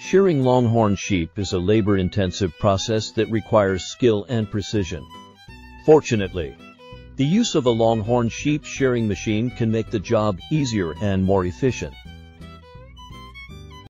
Shearing longhorn sheep is a labor-intensive process that requires skill and precision. Fortunately, the use of a longhorn sheep shearing machine can make the job easier and more efficient.